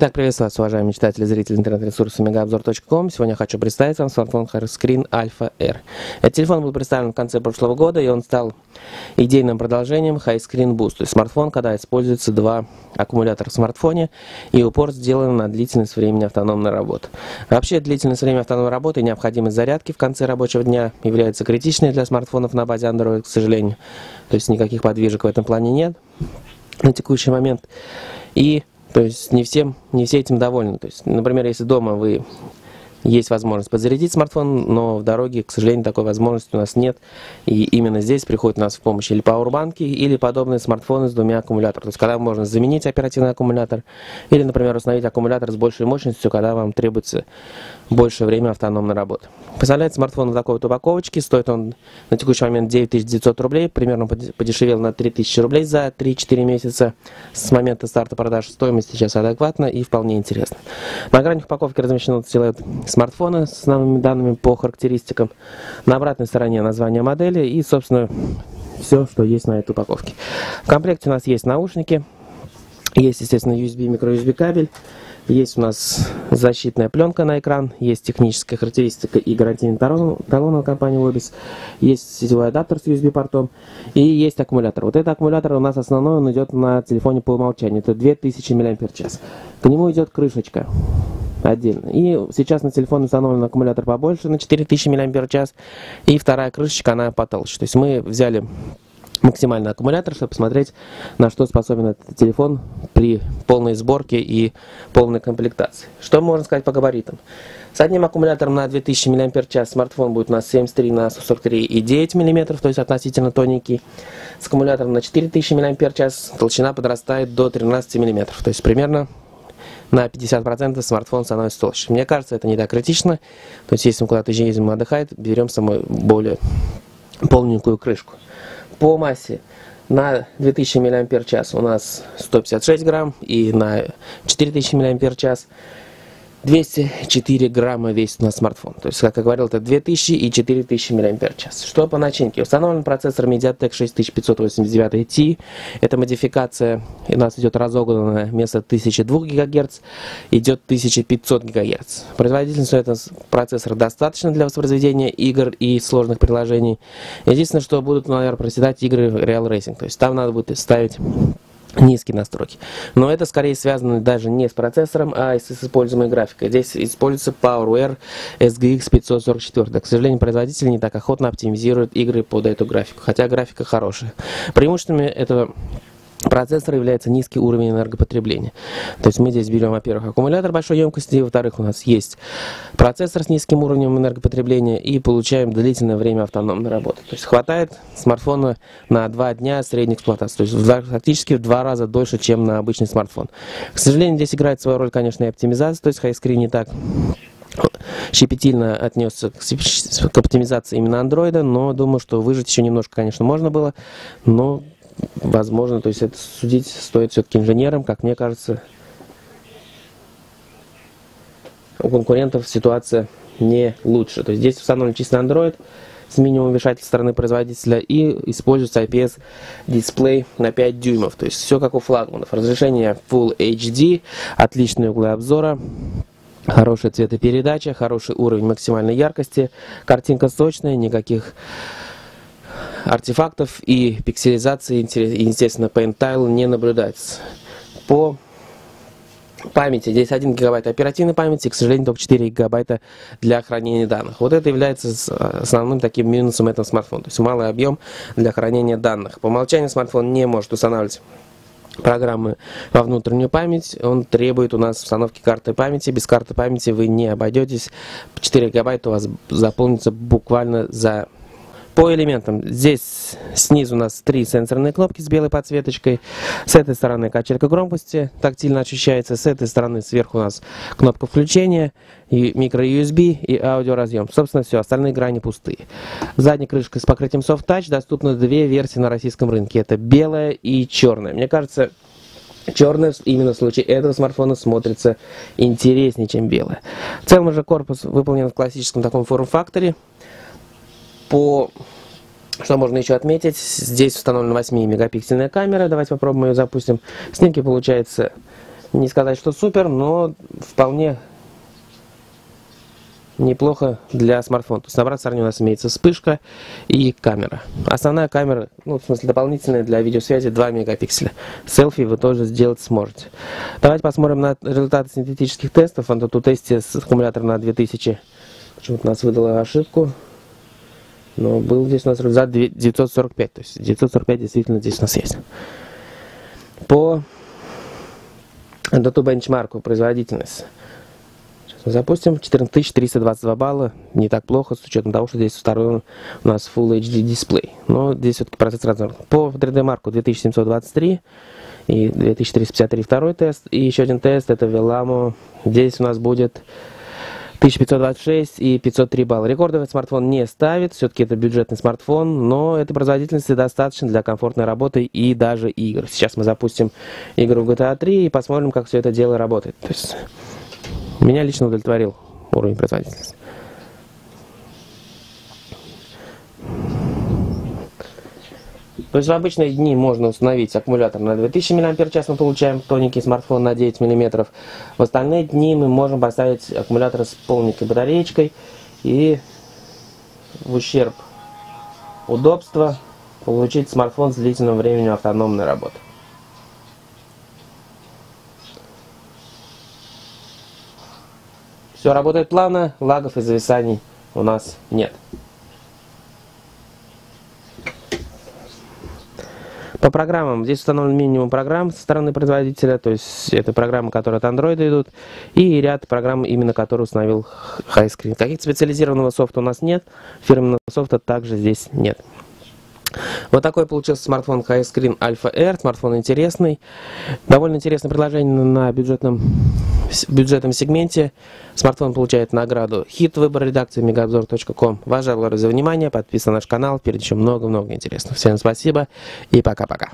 Итак, приветствую вас, уважаемые читатели и зрители интернет-ресурса megaobzor.com. Сегодня я хочу представить вам смартфон Screen Alpha R. Этот телефон был представлен в конце прошлого года, и он стал идейным продолжением High Screen Boost. То есть смартфон, когда используется два аккумулятора в смартфоне, и упор сделан на длительность времени автономной работы. Вообще, длительность времени автономной работы и необходимость зарядки в конце рабочего дня является критичной для смартфонов на базе Android, к сожалению. То есть никаких подвижек в этом плане нет на текущий момент. И то есть не всем, не все этим довольны. То есть, например, если дома вы есть возможность подзарядить смартфон, но в дороге, к сожалению, такой возможности у нас нет. И именно здесь приходят у нас в помощь или пауэрбанки, или подобные смартфоны с двумя аккумуляторами. То есть, когда можно заменить оперативный аккумулятор, или, например, установить аккумулятор с большей мощностью, когда вам требуется больше время автономной работы. Представляет смартфон в такой вот упаковочке, стоит он на текущий момент 9900 рублей, примерно подешевел на 3000 рублей за 3-4 месяца с момента старта продаж. Стоимость сейчас адекватна и вполне интересна. На гранях упаковки размещен силуэт смартфона с основными данными по характеристикам. На обратной стороне название модели и, собственно, все, что есть на этой упаковке. В комплекте у нас есть наушники, есть, естественно, USB, microUSB кабель, есть у нас защитная пленка на экран, есть техническая характеристика и гарантийный талон, талон от компании Wobis, есть сетевой адаптер с USB-портом и есть аккумулятор. Вот этот аккумулятор у нас основной, он идет на телефоне по умолчанию, это 2000 мАч. К нему идет крышечка отдельно. И сейчас на телефон установлен аккумулятор побольше, на 4000 мАч, и вторая крышечка, она потолще. То есть мы взяли максимальный аккумулятор, чтобы посмотреть, на что способен этот телефон при полной сборке и полной комплектации. Что можно сказать по габаритам? С одним аккумулятором на 2000 мАч смартфон будет у нас 73 на 143,9 мм, то есть относительно тоненький. С аккумулятором на 4000 мАч толщина подрастает до 13 мм, то есть примерно на 50% смартфон становится толще. Мне кажется, это не так критично. То есть, если мы куда-то едем отдыхать, берем самую более полненькую крышку. По массе на 2000 мАч у нас 156 грамм и на 4000 мАч 204 грамма весит у нас смартфон. То есть, как я говорил, это 2000 и 4000 мАч. Что по начинке? Установлен процессор MediaTek 6589T. Это модификация, у нас идет разогнанная вместо 1002 ГГц, идет 1500 ГГц. Производительность этого процессора достаточно для воспроизведения игр и сложных приложений. Единственное, что будут, наверное, проседать игры Real Racing. То есть, там надо будет ставить низкие настройки. Но это скорее связано даже не с процессором, а с используемой графикой. Здесь используется PowerWare SGX 544. К сожалению, производитель не так охотно оптимизирует игры под эту графику, хотя графика хорошая. Преимуществами этого процессора является низкий уровень энергопотребления. То есть мы здесь берем, во-первых, аккумулятор большой емкости, во-вторых, у нас есть процессор с низким уровнем энергопотребления и получаем длительное время автономной работы. То есть хватает смартфона на два дня средней эксплуатации. То есть фактически в два раза дольше, чем на обычный смартфон. К сожалению, здесь играет свою роль, конечно, и оптимизация, то есть хайскрин не так щепетильно отнесся к оптимизации именно андроида, но думаю, что выжить еще немножко, конечно, можно было, но возможно, то есть это судить стоит все-таки инженерам, как мне кажется. У конкурентов ситуация не лучше. То есть здесь установлен чисто Android с минимумом вмешательств стороны производителя и используется IPS дисплей на 5 дюймов. То есть все как у флагманов. Разрешение Full HD, отличные углы обзора, хорошая цветопередача, хороший уровень максимальной яркости, картинка сочная, никаких артефактов и пикселизации, естественно, PaintTile не наблюдается. По памяти. Здесь 1 гигабайт оперативной памяти, к сожалению, только 4 гигабайта для хранения данных. Вот это является основным таким минусом этого смартфона. То есть малый объем для хранения данных. По умолчанию смартфон не может устанавливать программы во внутреннюю память. Он требует у нас установки карты памяти. Без карты памяти вы не обойдетесь. 4 гигабайта у вас заполнится буквально за по элементам. Здесь снизу у нас три сенсорные кнопки с белой подсветочкой. С этой стороны качелька громкости тактильно ощущается. С этой стороны сверху у нас кнопка включения, микро-USB и аудиоразъем. Собственно, все, остальные грани пустые. Задняя крышка с покрытием Soft Touch. Доступны две версии на российском рынке. Это белая и черная. Мне кажется, Черная именно в случае этого смартфона смотрится интереснее, чем белая. В целом же корпус выполнен в классическом таком форм-факторе. По что можно еще отметить, здесь установлена 8-мегапиксельная камера, давайте попробуем ее запустим. Снимки получаются Не сказать, что супер, но вполне неплохо для смартфона. То есть на стороне у нас имеется вспышка и камера. Основная камера, ну, в смысле дополнительная для видеосвязи 2 мегапикселя. Селфи вы тоже сделать сможете. Давайте посмотрим на результаты синтетических тестов. В тесте с аккумулятором на 2000 почему-то нас выдала ошибку. Но был здесь у нас результат 945. То есть 945 действительно здесь у нас есть. По Antutu бенчмарку производительность. Сейчас мы запустим. 14322 балла. Не так плохо, с учетом того, что здесь второй у нас Full HD дисплей. Но здесь все-таки процессор размер. По 3D марку 2723 и 2353 второй тест. И еще один тест, это Velamo. Здесь у нас будет 1526 и 503 балла. Рекордов этот смартфон не ставит, все-таки это бюджетный смартфон, но этой производительности достаточно для комфортной работы и даже игр. Сейчас мы запустим игру в GTA 3 и посмотрим, как все это дело работает. То есть меня лично удовлетворил уровень производительности. То есть в обычные дни можно установить аккумулятор на 2000 мАч, мы получаем тоненький смартфон на 9 мм. В остальные дни мы можем поставить аккумулятор с полненькой батареечкой и в ущерб удобства получить смартфон с длительным временем автономной работы. Все работает плавно, лагов и зависаний у нас нет. По программам, здесь установлен минимум программ со стороны производителя, то есть это программы, которые от Android идут, и ряд программ, именно которые установил HiScreen. Каких специализированного софта у нас нет, фирменного софта также здесь нет. Вот такой получился смартфон HiScreen Alpha R. Смартфон интересный. Довольно интересное предложение на бюджетном, бюджетном сегменте. Смартфон получает награду хит выбор редакции megaobzor.com. Уважаю за внимание. Подписывайтесь на наш канал. Впереди еще много-много интересного. Всем спасибо и пока-пока.